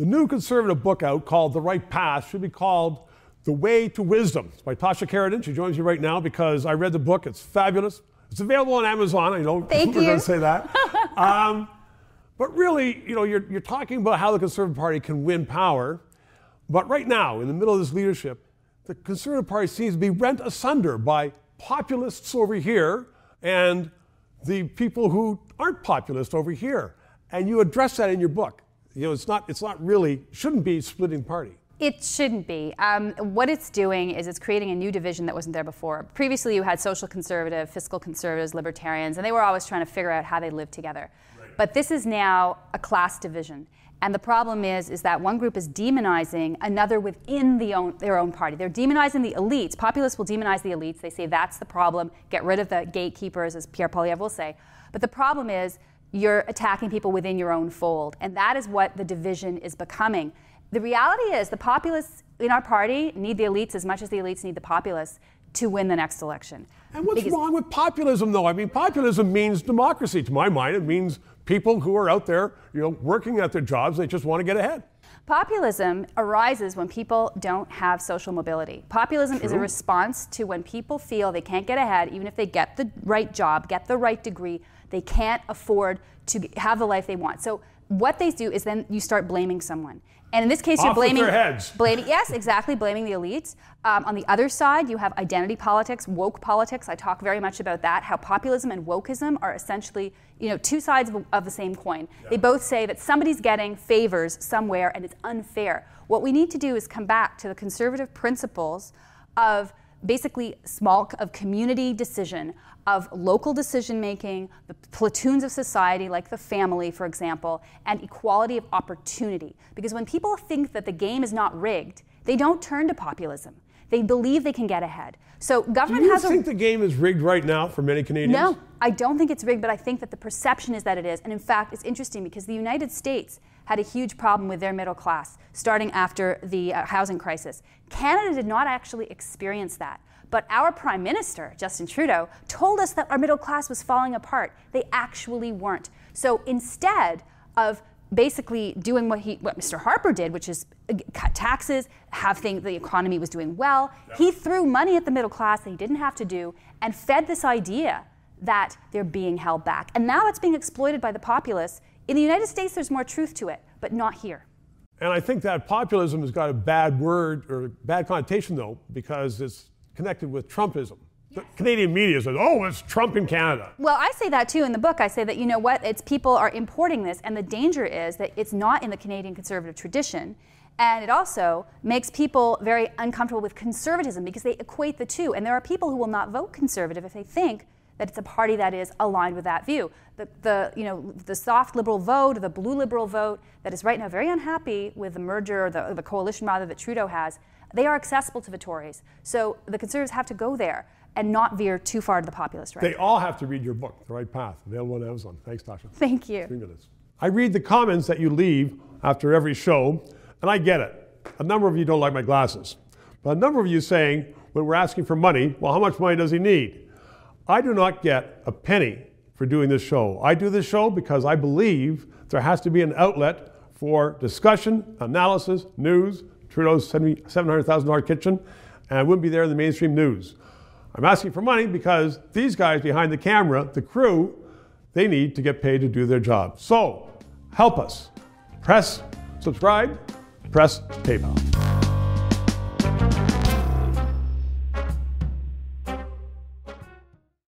The new conservative book out called The Right Path should be called The Way to Wisdom. It's by Tasha Kheiriddin. She joins me right now because I read the book. It's fabulous. It's available on Amazon. I know Thank we're you. going to say that. um, but really, you know, you're, you're talking about how the Conservative Party can win power. But right now, in the middle of this leadership, the Conservative Party seems to be rent asunder by populists over here and the people who aren't populist over here. And you address that in your book. You know, it's not, it's not really, shouldn't be splitting party. It shouldn't be. Um, what it's doing is it's creating a new division that wasn't there before. Previously, you had social conservative, fiscal conservatives, libertarians, and they were always trying to figure out how they live together. Right. But this is now a class division. And the problem is, is that one group is demonizing another within the own, their own party. They're demonizing the elites. Populists will demonize the elites. They say that's the problem. Get rid of the gatekeepers, as Pierre Poilievre will say. But the problem is you're attacking people within your own fold. And that is what the division is becoming. The reality is the populists in our party need the elites as much as the elites need the populists to win the next election. And what's because wrong with populism, though? I mean, populism means democracy. To my mind, it means people who are out there, you know, working at their jobs. They just want to get ahead. Populism arises when people don't have social mobility. Populism True. is a response to when people feel they can't get ahead, even if they get the right job, get the right degree, they can't afford to have the life they want. So what they do is then you start blaming someone. And in this case, Off you're blaming their heads. blaming yes, exactly, blaming the elites. Um, on the other side, you have identity politics, woke politics. I talk very much about that. How populism and wokeism are essentially, you know, two sides of, of the same coin. Yeah. They both say that somebody's getting favors somewhere, and it's unfair. What we need to do is come back to the conservative principles of basically small of community decision of local decision making, the platoons of society, like the family, for example, and equality of opportunity. Because when people think that the game is not rigged, they don't turn to populism. They believe they can get ahead. So government Do you has. Do you think the game is rigged right now for many Canadians? No, I don't think it's rigged, but I think that the perception is that it is. And in fact, it's interesting because the United States had a huge problem with their middle class starting after the uh, housing crisis. Canada did not actually experience that. But our prime minister, Justin Trudeau, told us that our middle class was falling apart. They actually weren't. So instead of basically doing what he what Mr. Harper did, which is uh, cut taxes, have things the economy was doing well. He threw money at the middle class that he didn't have to do and fed this idea that they're being held back. And now it's being exploited by the populace. In the United States there's more truth to it, but not here. And I think that populism has got a bad word or bad connotation though because it's connected with Trumpism. Yes. Canadian media says, oh, it's Trump in Canada. Well, I say that too in the book. I say that, you know what, it's people are importing this, and the danger is that it's not in the Canadian conservative tradition. And it also makes people very uncomfortable with conservatism because they equate the two. And there are people who will not vote conservative if they think that it's a party that is aligned with that view. The, the, you know, the soft liberal vote or the blue liberal vote that is right now very unhappy with the merger or the, or the coalition rather that Trudeau has they are accessible to the Tories. So the Conservatives have to go there and not veer too far to the populist right. They all have to read your book, The Right Path, available on Amazon. Thanks, Tasha. Thank you. Three minutes. I read the comments that you leave after every show, and I get it. A number of you don't like my glasses. But a number of you saying, when we're asking for money, well, how much money does he need? I do not get a penny for doing this show. I do this show because I believe there has to be an outlet for discussion, analysis, news, Trudeau's $700,000 kitchen, and I wouldn't be there in the mainstream news. I'm asking for money because these guys behind the camera, the crew, they need to get paid to do their job. So help us. Press subscribe, press PayPal.